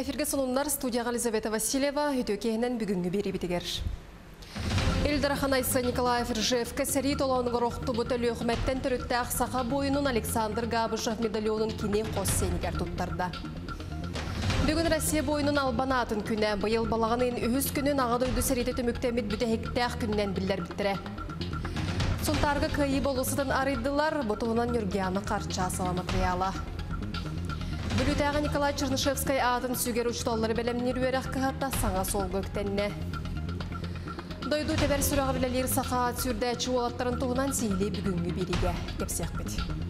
Эфирге сонундар студияға Елизавета Васильева үтөкейінен бүгінгі бері бітігер. Эльдар Айсы Николаев Ржев кәсәрі толауының роқты бұтөлі өкіметтен түрітті ақсақа бойының Александр Габышев медальонын кене қос сенігер тұттарды. Бүгін Россия бойының албанатын күні бұйыл балағанын үхіз күнін ағады үйді сәреті түміктемет бүтәхіктәқ күннен білдер біттірі. Бұтығынан. Бүлітәғі Николай Чернышевскай атын сүгер ұчтоллары бәлемнер өрәқ кығатта саңа сол көктенне. Дойду тәбәр сүрағы білелер сақа әчі олаттарын туғынан сейлі бүгінгі береге бет.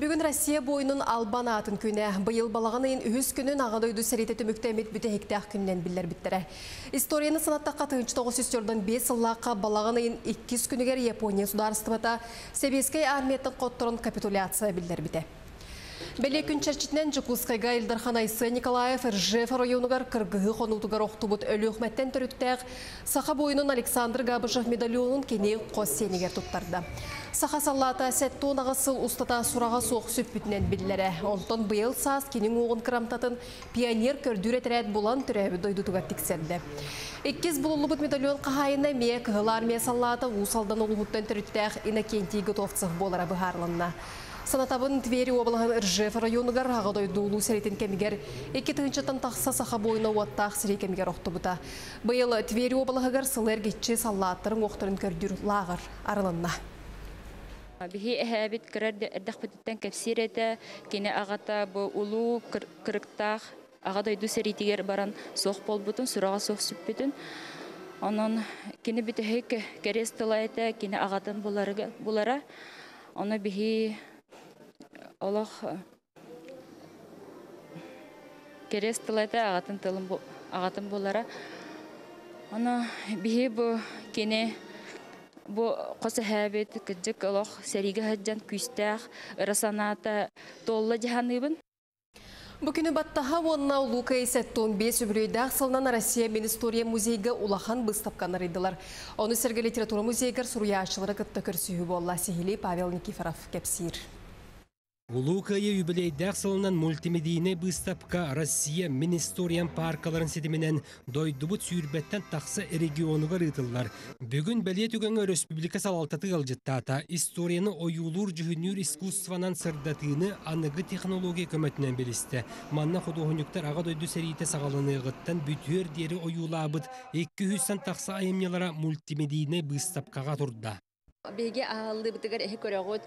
Бүгін Россия бойының Албан атын күні. Бұйыл балағанайын үз күнін ағадойды сәреті түміктәмет бүті хектәқ күннен білдер біттірі. Историяны санаттаққа тыңчы 904-дан 5 ыллаққа балағанайын 2 күнігер Япония сударыстыбата Себескай армияттың қоттырын капитуляция білдер біті. Бәле күн чәрчітінен Жукускайға Илдархан Айсы Николаев Ржев районығар кыргығы қонутығар оқтубыт өлі өкметтен түріттәқ Саха бойының Александр Габышев медальонын кене қос сенегер тұттарды. Саха саллата сәтті онағысыл ұстата сұраға соқ сүппітінен білдері. Онтон бұйыл саас кенің оғын крамтатын пионер көрдүр әтірәт болан түрәбі дойдутуға тіксенді. Иккіз бұлылыбыт медальон қағайына ме кығыл армия саллата ұсалдан олығыттан түріттәқ Иннокентий Готовцық болара бұхарланна. Санатабын Твери облағын Иржев районығар ағадай дулу сәретін кәмігер, екі түгіншеттен тақса саха бойына уаттақ сірей кәмігер оқты бұта. Бұйыл Твери облағығар сылыр кетчі саллаттырын оқтырын көрдір лағыр арылынна. Бихи әһәбит кірер әрдәқ бітіттен кәпсир әті, кені ағата бұ ұлу кіріктақ, ағадай ду сәритігер баран соқ бол бұтын, сұраға соқ сүп бітін. Онын кені бітіхек кәрес тыла әті, кені ағатын бұлара. Оны бихи олох керес тылайта агатын тылым агатын болара ана бихи бу кене бу коса хабет кыжык олох сериге хаджан күстәх расаната толла жаһаныбын Бүкіні баттаға онна Лука Исеттон 5 үбірейді ақсылынан Россия Министория музейгі улахан бұстапқан арыдылар. Оны сәргі литература музейгер сұруя ашылары күтті көрсүйі болла Сихили Павел Никифоров кепсир. Улукайы юбилейдәк сылынан мультимедийный выставка Россия Министориям паркаларын сетіменен дойдубут сүйірбеттен тақсы регионуға рытылар. Бүгін бәле түгенгі республика салалтаты ғылжыттата историяны ойулур жүхінюр искусстванан сырдатыны анығы технология көмөтінен белісті. Манна худохунюктар аға дойду сәрейті сағалынығыттан бүтер дері ойулабыт 200 тақсы айымнелара мультимедийный выставкаға тұрда. Беге ағалды бітігер әхі көріғыт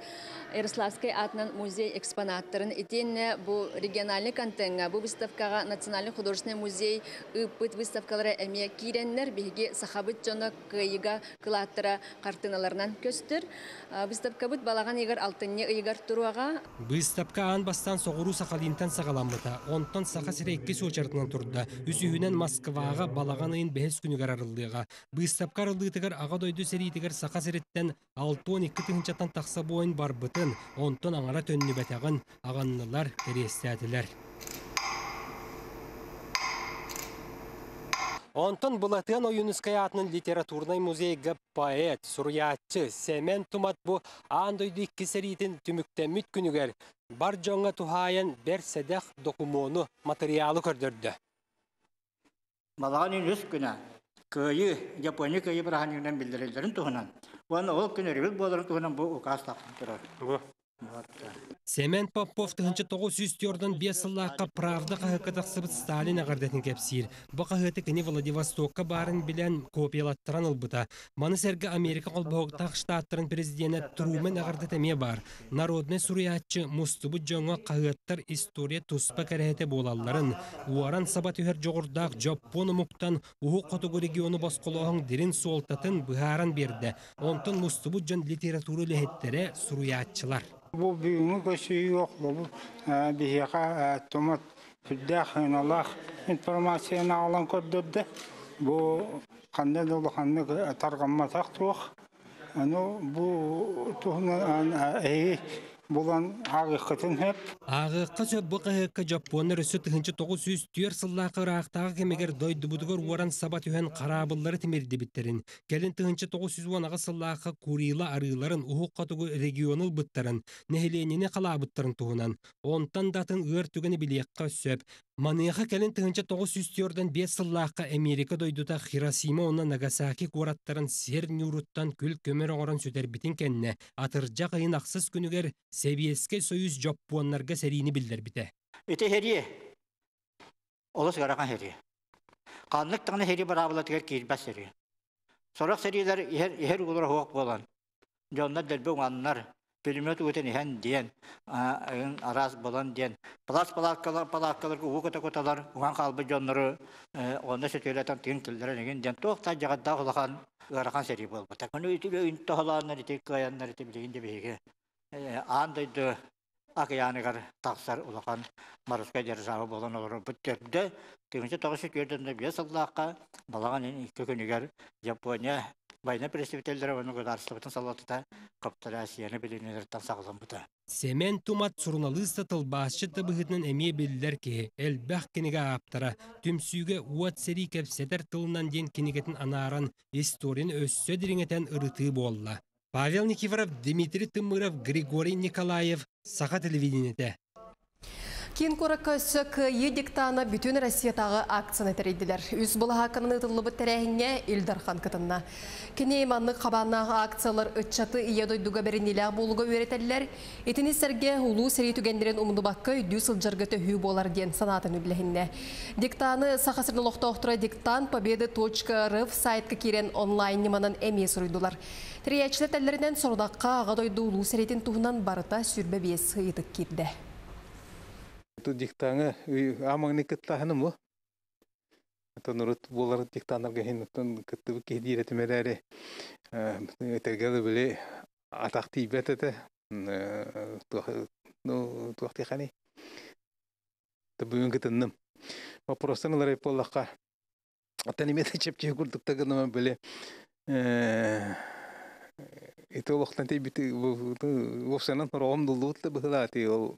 Ярославскай атынан музей экспонаттарын итенне бу региональный контенга бу выставкага национальный художественный музей ыппыт выставкалары әме киреннер беге сахабыт жона кыйга кылаттыра картиналарынан көстүр выставка бут балаган егер алтынне ыйгар туруага Выставка ан бастан соғыру сақалинтан сағаламыта, онтан сақа сірі екке сочартынан тұрды. Үсүйінен Москваға балаған айын бәхес күнігер арылдыға. Выставка арылдығытығар аға дойды сәрейтігер сақа сіреттен 6-12 тыңчаттан тақса бойын бар бұтын, онтан аңара төнні бәтәғын ағаннылар терестәділер. Онтон бұлатыған ойынускай атының литературный музейгі поэт, суруятчы, Семен Тумат бұ андойды кесеритін түміктеміт күнігер бар жоңға тухайын бер седех докумону материалы көрдірді. Балаған үз күнә кыйы Япония кыйы туһунан. Уаны ол күнә рибил боларын туһунан бу указ тапкан турар. Семен Попов тыгынчы тоғыз үстіордан бесыллаққа правда қағықытақсыбыт Сталин ағардатын кепсир. Бұ қағыты кені Владивостокка барын білен копиялаттыран ұлбыта. Маны сәргі Америка қолбауқтақ штаттарын президенті Трумен ағардат әме бар. Народный суриятчы мұстыбы жоңа история туспа кәрәйті болаларын. Уаран сабат үйер жоғырдақ Жапон мұқтан ұху қотығы регионы басқолуғын дерін суолтатын бұхаран берді. Онтын мұстыбы жон литературы лехеттері. Бу бүгүнгү көсү yok бу бихига томат фиддах аллах информацияны алан көрдөрдө бу кандай долу ханны таргамма тактук ану бу тухна Булан агыкытын хеп. Ағыққа сөп бұқығыққа жапоныр өсі тұхынчы 904 сыллақы рақтағы кемегер дойды бұдығыр оран сабат үйен қарабыллары темерді біттерін. Келін тұхынчы 910 ағы сыллақы курила арыларын ұхық қатығы регионыл бұттарын, нәхіленіне қала бұттарын туғынан. Онтан датын өр түгіні білеққа сөп. Маныяқа келін тұхынчы 904-дан 5 сыллаққа Америка дойдута Хиросима онна Нагасаки кураттарын сер нюруттан күл оңыран сөтер бітін кәнне. Атыржа қайын ақсыз күнігер Себиеске союз жапоннарға сәрейіні білдер біте. Ити херие. Олыс гарақан херие. Қанлык таңны херие барабыла тигер кирбәс херие. Сорақ сериелер ихер улар хуак болан. Жонна дәрбе уңаннар. Пулемет өтен ихен диен. Араз болан диен. Плас палаккалар палаккалар ууката коталар. Уған қалбы жоннары. Онда сөтелетен тиң тілдері неген диен. Тоқта жағадда құлақан гарақан серие бол. Бәтәкіні үтілі үнті халаннар ите каяннар ите білеген де бейге. Андайды акыяныгар тақсар улахан маруска бүттерді. Кемінші тоғышы көрдіңді бес күнігер Япония байна представительдері оны государствотын салатыта коптары Асияны білінелерден сағылан бұта. Семен тумат сурналыста тылбашы тыбыгытнын эме белдер ки элбах кенеге аптара түмсүүгө уат сери кепсетер тылынан ден кенегетін анааран историян өссө дириңетен ырыты болла. Павел Никифоров, Дмитрий Тымыров, Григорий Николаев, Саха телевидениете. Кен коракка сөк едіктаны бүтін Россиятағы акцияны тәрейділер. Үз бұл хақының ұтылыбы тәрәхіне Илдархан кытынна. Кене иманны қабаннағы акциялар үтчаты ие дойдуға берінелі болуға өретелілер. Етіні сәрге ұлу сәрей түгендерін ұмды баққа үдді сылжырғы төхі болар ден санатын үбілігіне. Диктаны сақасырны лоқта оқтыра диктан победы.рф сайтқа керен онлайн неманын әме сұрыдылар. Тіреячілер тәллерінен сұрдаққа аға дойду ұлу сәрейтін туғынан барыта сүрбе бес ұйытық керді. Ту диктаңы амаңны кыттахыны му? Тонурут болар диктанарга хин тон кытты ки дире темерере. Тергеле биле атак тибетете. Ну, туахти хани. Табуын кытынным. Вопростан ларе поллакка. Атанимете чепче курдуктагыны биле. Ito лохтан те бит вовсанан ром дулут бахлати ол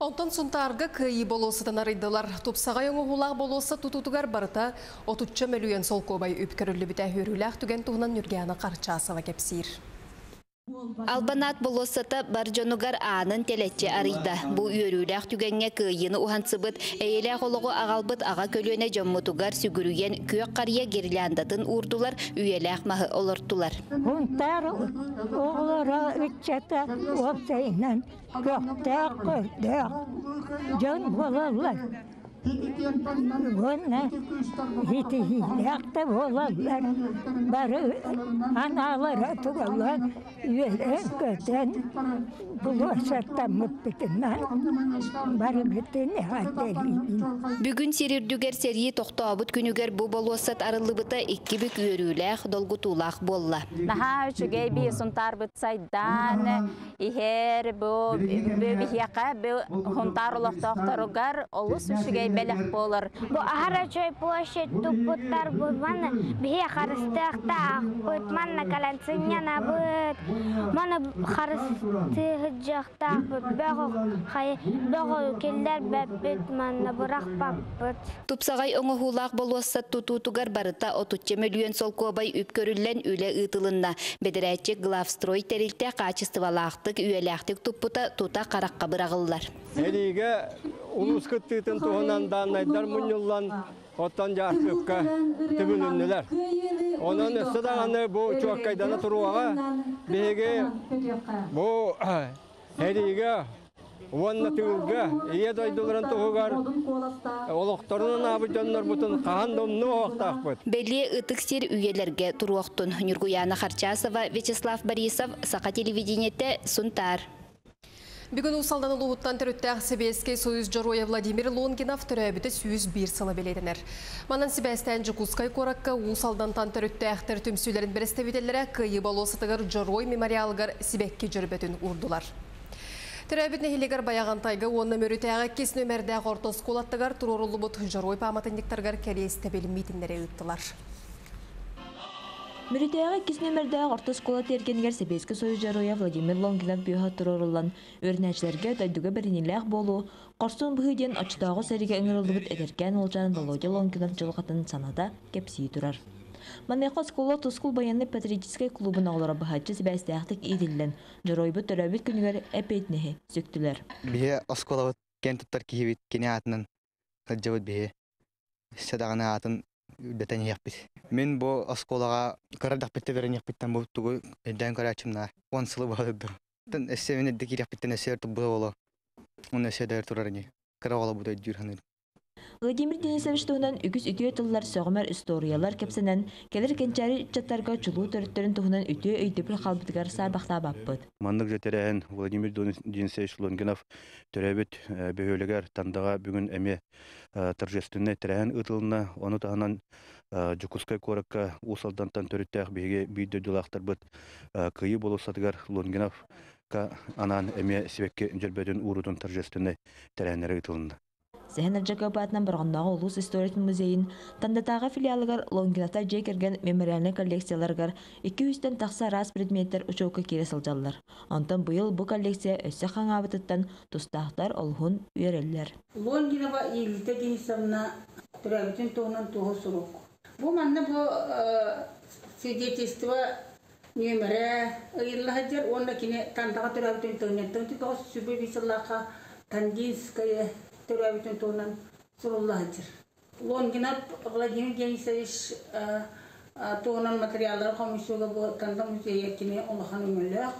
Онтон сұнтарғы күйі болосыдан арыдылар. Тупсаға өңі ғулақ болосы тұтутугар барыта, отутча мөлуен сол көбай өпкірілі біті түген туғынан нүргені қарчасыва кепсир. Албанат болосата баржонугар анын телетче арыйда. Бу үйөрүләк түгенге кыйыны ухансыбыт, эйелә холого агалбыт ага көлөне жоммутугар сүгүрүген көк кария герляндатын урдулар, үйеләк махы олортулар. Huntar oğlara üçete opsaynan gökte kırdı. Can bolalar. Üyelen köten bulaşakta mutbitinden. Barı bütün hadeliyim. Бүгүн сирирдүгер серии тохтобут күнүгер бу болуосат арылыбыта икки бүк үйөрүләк долгутулак болла. Наха үчүгей би сунтар бит сайдан ихер бу бихияка бу хунтар улохтохторугар олус үчүгей белек болор. Бу ахара чөй площадь тупуттар бутман бихе харыстыакта бутман калансыняна бут. Мана харысты хыджакта бөгө хай бөгө келдер бәббит манна бурак баппыт. Тупсагай оңохулак болуоссат тутутугар барыта отучче мөлүөн сол кобай үпкөрүллен үле ытылынна. Бедерәче главстрой терилте качестволактык үйеләктик туппута тута каракка бырагыллар. Эриге улус кыттыытын туһунан даанайдар муньуллан оттан жаартыкка түбүлүннүлер. Онон ысыдаганы бу чуаккайдана туруага биһиги бу эриге Уонна тыгылга, ие дойдуларын тугугар, олохторунун абыжоннор бутун кахан домну оқтақпыт. Беле ытык сир үйелерге туруоқтун Нюргуяна Харчасова, Вячеслав Борисов, Сақа телевидениете, Сунтар. Бүгін усалдан ұлуыттан түріттәқ Себеске Союз Жороя Владимир Лонгинов түрәбіті сүйіз бір сылы беледінер. Манан Себестен Жукускай коракка усалдан тан түріттәқтір түмсүйлерін бірістебеделері күйі болосытығыр Жорой мемориалғар Себекке жүрбетін урдулар. Түрәбіт нехилегер баяғантайғы онны мөрітәғі кес нөмердәғ ортос қолаттығар тұрорулы бұт Жорой паматындықтарғар кәресті білмейтіндері үттілар. Мүритәгә кис нөмердәге орта школа тергенгер Себеске союз жароя Владимир Лонгинов бүйһә турырылан өрнәчләргә тайдыга берниләх болу, Корсун быһыден очтагы сәриге ыңгырылып эдеркән олжан Володя Лонгинов җылгатын санада кепси турар. Манеха школа тускул баянны патриотический клубын алара баһачы Себестәхтик идиллен. Жаройбы төрәбит күнүгәр әпетнеһе сөктүләр. бие осколабыт кен туттар киһибит кини атынан кылжабыт бие садагана атын яппит мен бу осколага карадак битте берен яппиттан бу тугу эдән карачымна он сылы баһадыр тен эссе мен эдде киряппиттен эссе туббы боло он эссе дәр турарни каравала Владимир Денисович туһунан үгүс үтүө тыллар историялар кепсенен келер кенчари чаттарга чулуу төрөттөрүн туһунан үтүө өйдөпүр халбытыгар саарбахтаа баппыт. Маннык Владимир Денисович Лонгинов төрөбүт бөһөлөгөр тандага бүгүн эме торжественный терен ытылына оны таһанан Жукускай коракка усалдантан төрүттәк биге бийдө дулактар быт кыйы болусатыгар Лонгинов ка анан эме сибекке жөрбөдүн урутун торжественный теренери Сәһен Аджакабатынан барғандағы Улус Историк музейін, тандатағы филиалыгар Лонгината жекерген мемориальный коллекцияларгар 200-тен тақса раз предметтер учаука кире сылжаллар. Антон бұйыл бұл коллекция өссі қаңабытыттан тустақтар олғын үйереллер. Лонгинова Тонан Туғы Сурук. Бұл манна бұл свидетельство Турабитин Тонан Суруллахаджар. Лонгинов Владимир Денисович Тонан материалдар комиссияға бұл танда музейя кіне олахан өмілі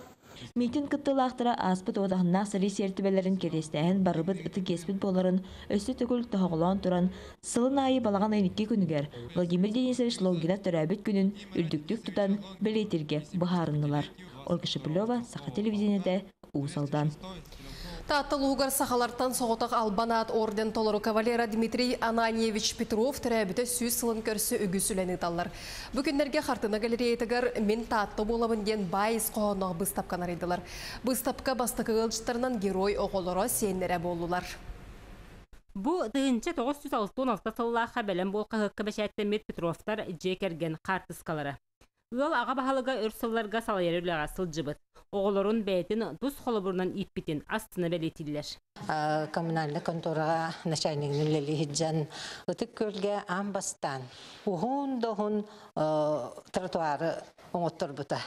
Митин кыттылақтыра аспыт одағына сыры сертібелерін керестәйін барыбыт ыты кеспіт боларын өсі түгіл тұғылан тұран сылын айы балаған айнекке күнігер Владимир Денисович Лонгина төрәбіт күнін үрдіктік тұтан білейтерге бұхарынылар. Ольга Шепілова, Сақа телевидениеде, Усалдан. Таттыл угар сахалартан соғытақ Албанат орден толыру кавалера Дмитрий Ананьевич Петров тірәбіті сүйіз сылын көрсі үгісілені талар. Бүкіндерге қартына галерейтігер мен татты болабын ден байыз қоғанығы бұстапқан арайдылар. Бұстапқа бастықы ғылжыттарынан герой оғылыра сенлері болулар. Бу дыынча 966 сыллаға бәлем бол қағыққа бәшәттемет Петровтар жекерген қартыскалары. Уол аға бағалыға өрсылларға салайырылыға сылжыбыт. Оғылырын бәйтін тұс қолыбырынан итпітін астына бәлетілер. коммунальный контораға начальнигин лели хиджан ытык көлге амбастан ухун дохун тротуары оңоттор бута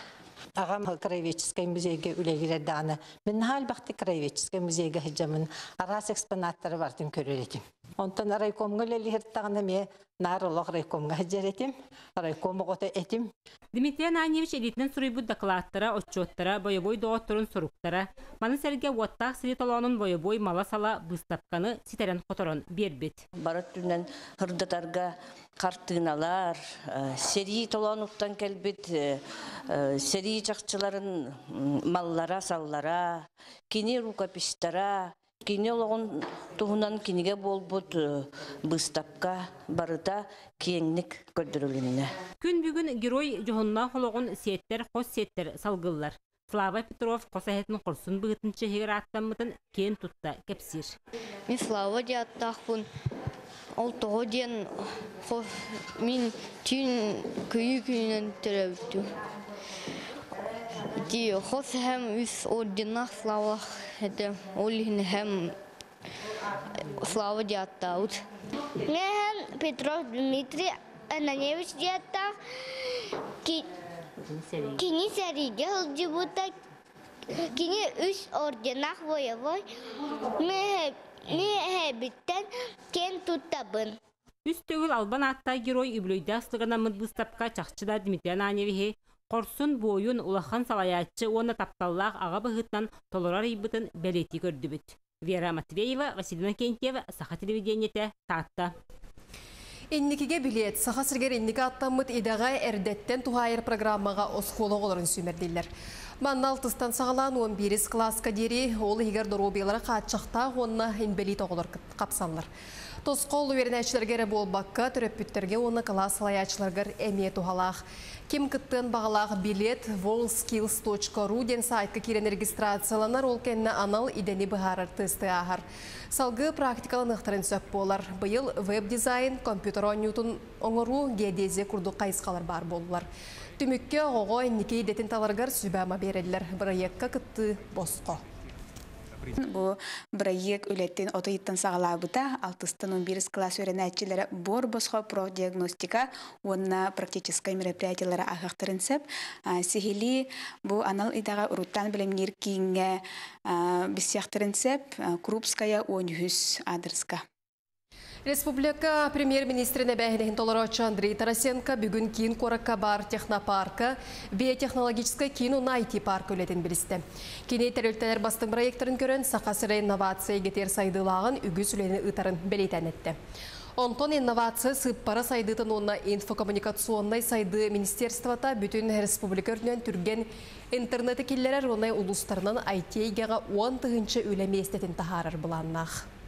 Ағам краеведческий музейге үлегілер даны. Мен хал бақты краеведческий музейге хиджамын арас экспонаттары бартын көрелетім. Онтан райкомға лели хирттағаны ме нарылық райкомға хиджаретім, райкомға гота этим. Дмитрий Ананьевич элитнен сурайбу докладтара, отчеттара, боевой доғыттырын суруктара, маны сәрге уаттақ сирет оланын боевой мала сала бұстапқаны ситерен хоторон бербет. Барат түнен хырдатарға картыналар, сери толонуктан келбит, сери чакчыларын маллара, саллара, кини рукопистара, кини олоғын туһунан киниге болбут быстапка барыта киеңник көрдүрүлүнне. Күн бүгін герой жоғынна холоғын сеттер, қос сеттер салгылар. Слава Петров қосахетін құрсын бұғытыншы хегір аттамытын кен тұтта кепсир. Мен Слава де аттақпын. Ол тоғы ден мен түйін күйі күйінен түрәбітті. Ди хос hem üs ordinах славах это олин hem слава диаттаут. Мен Петров Дмитрий Ананевич диатта кини сәриге хылжыбыта кини үс орденах воевой ме биттен кен туттабын. Үс төгіл албан атта герой үблөйді астығына мұдбыстапқа чақчыда Дмитрий Ананевихе Корсун бойун улахан салаячы оны тапталлах аға быһытнан толорар ибытын бәлети көрдүбүт. Вера Матвеева, Василина Кентьева, Саха телевидениете, Татта. Инникиге билет, саха сиргер инники аттамыт идага эрдеттен тухайыр программаға осколы оларын сүмердейлер. Маннал тыстан сағалан 11 класска дери, ол егер доробиялары қатшақта онна инбелит оғылар қапсанлар. Тосқол вернәчләргә болбакка төрөппүттерге оны класс лаячыларгар әме тухалах. Ким кыттын бағалақ билет wallskills.ru ден сайтка кирен регистрацияланар ол кенне анал идени быхарар тысты ахар. Салгы практикалы нықтарын сөп болар. Бұйыл веб-дизайн, компьютер ойнютын оңыру гедезе күрді қайысқалар бар болулар. Түмікке оғой никей детин таларгар сүбәма. Проектка кытты босқо. Бу проект үлеттен отойыттан сағалабыта, алтыстан 11 класс өренәтчілері бор босқо профдиагностика, онна практическай мероприятиялары ағақтырынсып, сихили бу анал идаға уруттан білемнер кейінге бісяқтырынсып, Крупская 13 адресқа. Республика премьер-министріне бәйінен толырочы Андрей Тарасенко бүгін кейін қоракка бар технопарка, биотехнологической кину найти парк өлетін білісті. Кене тәрілтелер бастың проекторын көрін сақасыры инновация гетер сайдылағын үгіз үлені ұтарын белетен етті. Онтон инновация сыппара сайдытын онна инфокоммуникационный сайды министерствата бүтін республика өрнен түрген интернеті келлерер онай улустарынан IT-гаға 10 тұғыншы өлеме естетін тахарар бұланнақ.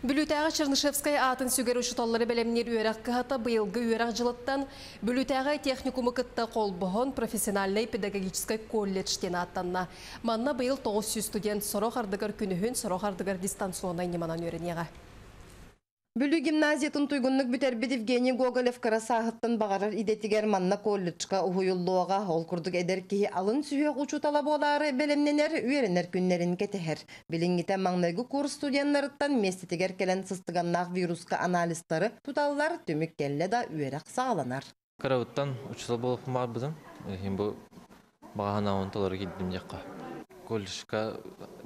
Бүлүтәғы Чернышевскай атын сүгер ұшыталары бәлемнер үйерақ кығата бұйылғы үйерақ жылыттан бүлүтәғы техникумы кытта қолбығын профессиональный педагогической колледжтен аттанна. Манна бұйыл 900 студент сұрық ардығыр күнігін сұрық ардығыр дистанционай неманан өренеға. Бүлі гимназиятын туйгуннук бүтербит Евгений Гоголев карасағыттан бағарар идетигер манна колледжка уйуллуға ол күрдік эдер алын сүйек учутала болары белемненер үйеренер күннерин кетехер. Билингите маңнайгы курс студенттарыттан местетигер келен сыстыганнақ вируска анализтары туталлар түмік келле да үйерек сағаланар. Карауттан учутал болып бар бұдым. Хим бұл бағана он толары келдім жаққа. Колледжка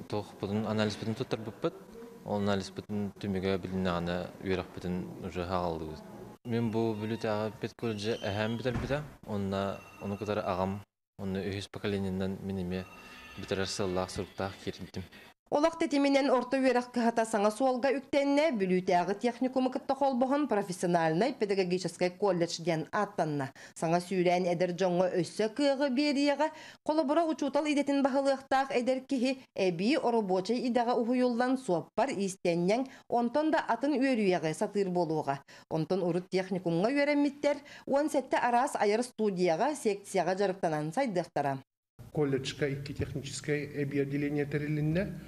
тоқ бұдын анализ бұдын тұттар бұппыт. Ол анализ бүтін түмеге білінағаны үйрақ бүтін уже хағалды. Мен бұл бүлітағы бет колледжі әхәм бітер біті. Онна, оны кытары ағам, оны өйіз поколенияндан менеме бітірер сыллақ сұрықтақ керілдім. Олақ тетиминен орта үйерек кыхата саңа суолга үктенне бүлүтәгы техникумы кытта қолбоғын профессиональный педагогический колледж ден аттанна. Саңа сүйрән эдер жоңға өссө кыгы берияға қолыбыра учутал идетін бағылықтақ эдер кихи әбі оробочай идаға ухуюлдан суаппар истеннен онтон да атын үйерүйеға сатыр болуға. Онтон урут техникумға үйерәммиттер, он сәтті арас айыр студияға секцияға жарықтанан сайдықтара. колледжка икки техническое эби отделение терилинне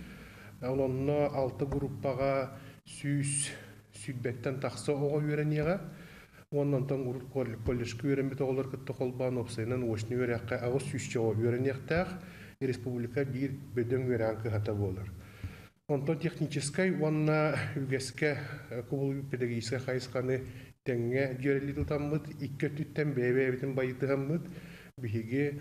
олонно алты группага сүүс сүббеттен тахса ого үйренега оннан тон колледжка үйренбет оголор кытта колбан опсайнан очны үйрәккә агы сүүс чого үйренектәк республика бир бөдөн үйрән кыхата болар онтон технической онна үгеске кубул педагогическая хайсканы теңге жөрели тутаммыт икке түттен бебебитин байытыгаммыт биһиги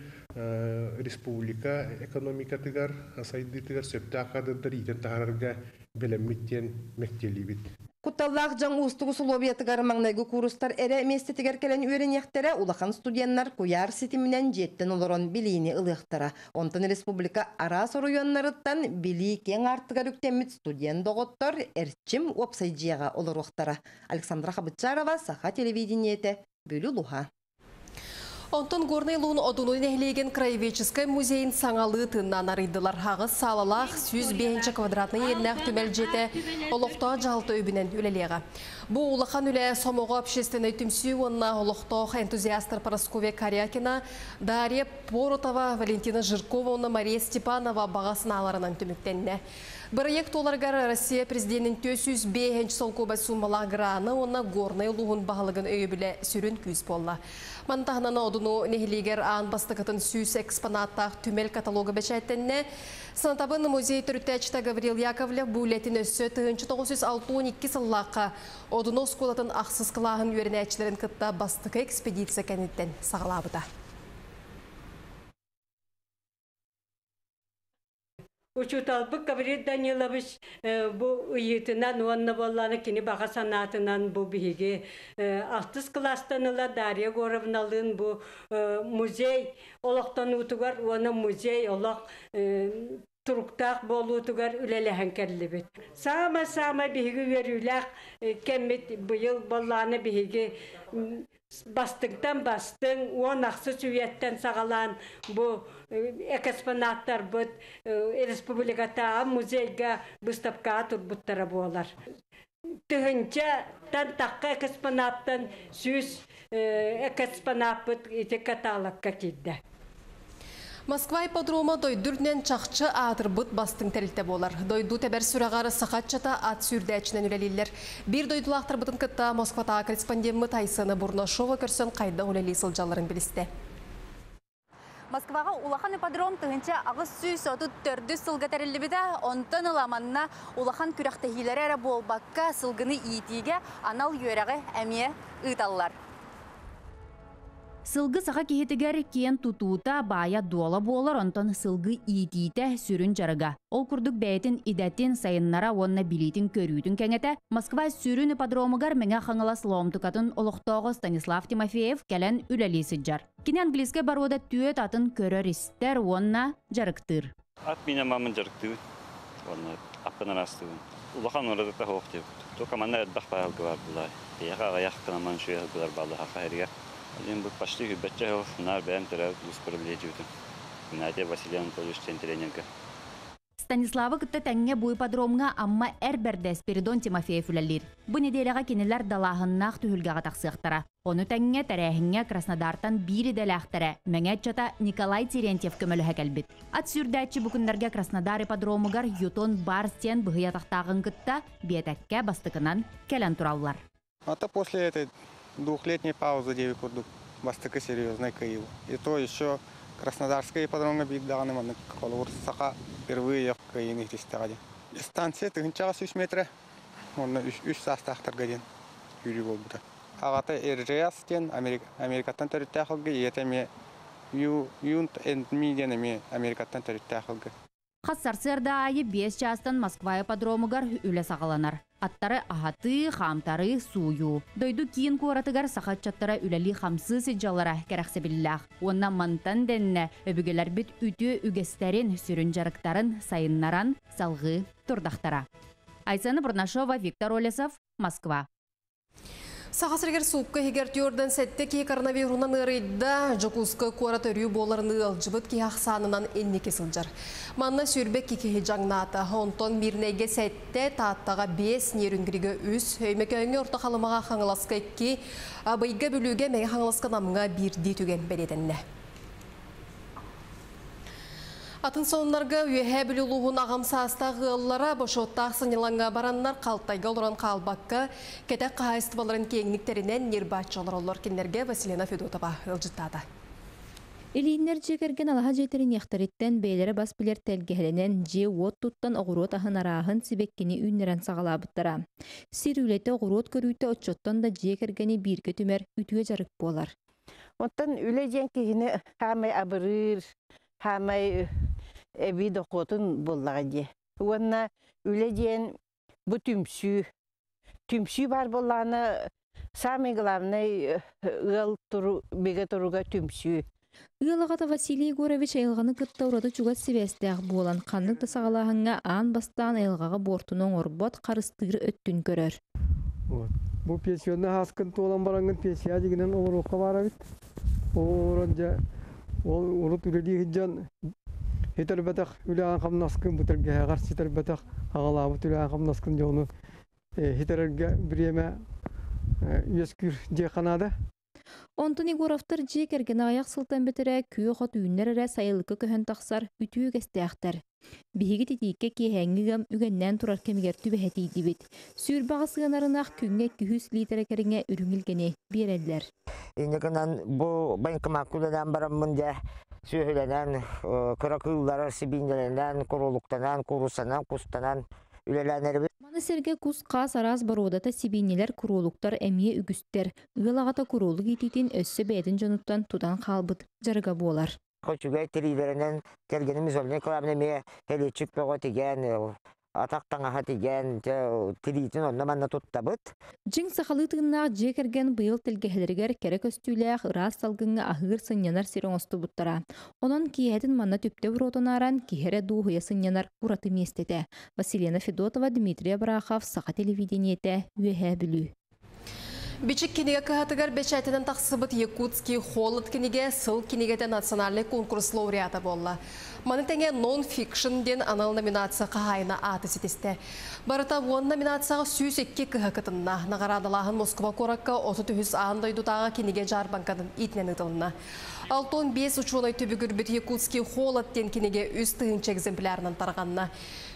республика экономикатыгар сайдытыгар сөптаакадырдар иитен тахарарга белеммиттен мектелибит Кутталлах жан устугу сулобиятыгар маңнайгы курустар эре местетигер келен үйренехтере улахан студенттар куяр ситиминен жеттен олорон билини ылыктара. Онтон республика ара соруйоннарыттан били кең артыгар үктемит студент доготтор эрчим опсайжияга олоруктара. Александра Хабычарова, Саха телевидениете, Бүлі Луха. Онтон горный луын одунун эхлеген краеведческий музейін саңалы тыннан арыдылар. Хағы салалақ 105 квадратный елнәк түмәл жете олықта жалты өбінен үлелеға. Бұл улахан үле сомоғы общественный түмсі онна олықтоқ энтузиастар Парасковия Карякина, Дарья Поротова, Валентина Жиркова, онна Мария Степанова бағасын аларынан түміктенне. Проект оларгар Россия президентін 405 солкоба суммала граны, онна горный луын бағылығын өйі біле сүрін күйіз болла. Мантахнана одуну нехилигер аан бастыкатын сүүс экспонаттах түмел каталога бәчәттенне. Санатабын музей түрттәчті Гаврил Яковлев бүлетін өссі 1962 сыллаққа одуну скулатын ақсыз қылағын өрінәчілерін кытта бастықы экспедиция кәнеттен сағылабыда. Учуталбык Гаврил Данилович э, бу ыйытынан уонна болланы кини баға санатынан бу биһиги э, алтыс класстаныла Дарья Горовналын бу э, музей олоқтан утугар уона музей олох э, туруктаах болуутугар үлелэхэн кэллибит. Сама-сама биһиги үөрүлээх кэммит быйыл боллааны биһиги бастыңтан бастың, уон ақсы сүйеттен сағалан бу экспонаттар бұд республиката музейга выставка турбуттара болар. Тыгынча тан таққа экспонаттан сүз экспонат бұд ити каталогка кидді. Москва ипподрома дойдүрнен чақчы атыр бұт бастың тәрілті болар. Дойду тәбәр сүрағары сақатчата ат сүрдәчінен үлелелер. Bir дойдулақтыр бұтын кытта Москвата корреспондемі Тайсыны Бурнашова көрсін қайда үлелей сылжаларын білісті. Москваға улахан ипподром тыгынча ағыз сүй соты төрді сылға тәрілібіді, онтан ыламанна улахан күрәқтәхилері әрі болбаққа сылғыны иетиге анал йөрәғі әмие ұйталылар. Сылгы саха кихетигер киен тутуута бая дуола болар онтон сылгы иитиите сүрүн жарыга. Ол курдук бәйтин идәтин сайыннара онна билитин көрүүтүн кәңете Москва сүрүн ипподромугар меңе хаңылас ломтукатын олохтоого Станислав Тимофеев кәлен үләли сыджар. Кини английске баруода түөт атын көрөр истер онна жарыктыр. Ат мамын. Один был почти бәм тәрә үз проблем җүтен. Надя Василий Анатольевич Центрененко. Станислава кытта тәңге буй подромга амма әрбәрдә Спиридон Тимофеев үләлир. Бу неделяга кинеләр далаһыннах түһүлгәгә таксыктыра. Оны тәңге тәрәһиңгә Краснодардан бири дәләхтәре. Мәңә чата Николай Терентьев көмөлөһә кәлбит. Ат сүрдәчи бу көннәргә Краснодар ипподромугар Ютон Барстен быгыя тактагын кытта биятәккә бастыкынан кәлән тураллар. Это после этой двухлетней паузы девять курдук. Бастыка серьезный Киев. И то еще Краснодарская ипподрома бит даганы маны колур сака впервые я в Киеве их тестади. Станция тыгынчага 3 метр. Онна 3 састахтар гаден. Юри болбута. Агата РЖС тен Америкаттан төрүттә хылгы етеме ю юнт энд мидианеме Америкаттан төрүттә хылгы. Хассар сырда айы 5 частан Москва ипподромугар үле сагаланар. Аттары ахаты, хамтары, сую. Дойду киин куаратыгар сахатчаттара үлели хамсы сиджалара кәрәксебиллах. Онна мантан денне өбүгелер бит үтү үгестерин сүрүн жарыктарын сайыннаран салгы турдахтара. Айсаны Бурнашова, Виктор Олесов, Москва. Сағасыргер суупка хегер түйордан сәтте ке коронавирунан ырыйда жокуска куара төрүү боларыны алжыбыт ке ақсанынан кесілжар. Манна сүрбек кекеге жаңната, онтон бирнеге сәтте тааттаға бес нерүнгіриге үс, өймекөңе орта қалымаға қаңыласқа ки, абайга бүлуге мәге қаңыласқа намыңа бирди түген беретінне. Атын сонларга үйе білулуғын ағамсаста ғыллара бошоттақ сынылаңға бараннар қалтайға олыран қалбаққа кәтәк қағайыстыбаларын кеңіктерінен нербатчалар олар кенлерге Василина Федотова ылжыттады. Илиннер жегерген алаха жетерин яхтариттен бейлері бас билер телгеһленен же от туттан оғырот ахын араахын сибеккени үннерен сагалаабыттара. Сир үлете оғырот көрүүтэ отчоттон да жегергени бирге түмер үтүе жарык болар. Оттан үле жен кихини хамай абырыр, хамай эби дохотун боллага же. Уонна үле жен бу түмсү, түмсү бар болланы самый главный ыл туру, беге туруга түмсү. Ыалағата Василий Егорович айылғаны кытта урады чугат сибестәк болан қанның тасағалағынға ан бастан айылғаға бортының орбот қарыстыры өттін көрөр. Бу пенсионна хаскын толан барангын пенсия дегенен олорукка бара бит. Оронжа ол урут үледи хиджан хитер батак үләгән камнаскын бутырга гар ситер батак агала бут үләгән камнаскын жону хитерге биреме үескүр же канада. Онтон Егоровтар же керген аяқ сылтан бетере күйе хот үйіннер әрі сайылықы көһен тақсар үтүү кестеяқтар. Биһиги титикке киһәңгигам үгеннән турар кемигер түбәһәтийди бит. Сүр багысыганарынах күнгә 200 литр кереңе үрүңилгене берәлләр. Инеканан бу банкомакуладан бараммын да сөйләнән кыракыллары сибинделәнән курулуктанан курусанан кустанан үлеләнер Маны серге кус қас араз барудата сибинелер курулуктар әмие үгістер. Ылагата курулук ититин өссө бәдин жонуттан тудан қалбыт жарыга болар. Хочугай тирилеринен тергенimiz olne кылабын эме хелечик бого тиген атактаңаха тиген тиритин онна манна туттабыт. Жиң сахалы тыгыннаах жекерген быйыл телгехелергер кере көстүүлээх ыраас салгыңга ахыгыр сыннянар сирен остубуттара. Онон киэхэтин манна түптө уротонаран киһере дуухуя сыннянар ураты местете. Василина Федотова, Дмитрий Брахов, Саха телевидениете, Үэхэ бүлүү. Бичик кинеге кыһатыгар бечайтынан тақсыбыт Якутский холод кинеге сыл кинегете национальный конкурс лауреата болла. Маны тәңе нон-фикшн ден анал номинация қағайына аты сетесті. Барыта он номинацияға сүйіс екке кыһа кытынна. Нағарадалағын Москва коракка 30 андай дутаға кинеге жар банкадын итнен ытылына. Алтон 5 ученый түбігір біт Якутский ден кинеге үз тыгынчы экземплярынан тарғанна.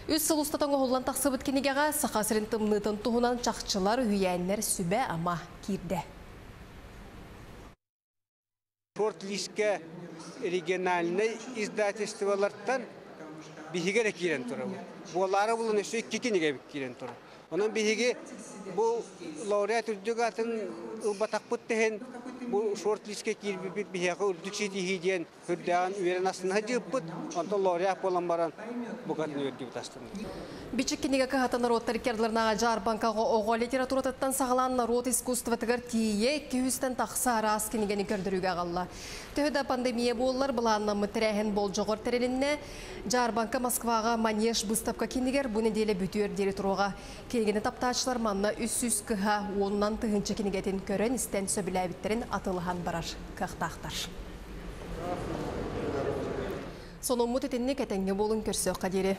Үз сыл ұстатан оғылан тақсыбыт кинегеға сақасырын тымнытын туғынан чақчылар үйәнлер сүбә ама кирді. Шорт-листке региональный издательстволардан бихиге кирен туры. Болары булын өсө икки кинеге кирен туры. Онан бихиге бу лауреат үрдүгатын ылбатакпыт тehen бу шорт-листке кирбит бихиге үрдүксү дихиден хүрдән үйрен астына жыппыт. Онтон лауреат болан баран бугатын үрдүк тастын. Бичик кинеге кыһата народ тарикерлернаға жар банкаға оға литератураттан сағалан народ искусство тігір тие 200-тен тақса арас кинегені көрдіруге қалла. Төхіда пандемия болылар бұланна мүтірәхін бол жоғыр тәрелінне жар банка Москваға манеж бұстапқа кинегер бұ неделе бүтер дері тұруға. Кинегені таптачылар манна үс-үс кыха оннан тығынчы кинегетін көрін істен сөбіләбіттерін атылыған барар кықтақтар. Соның мұт кәтәңге болын көрсі қадері.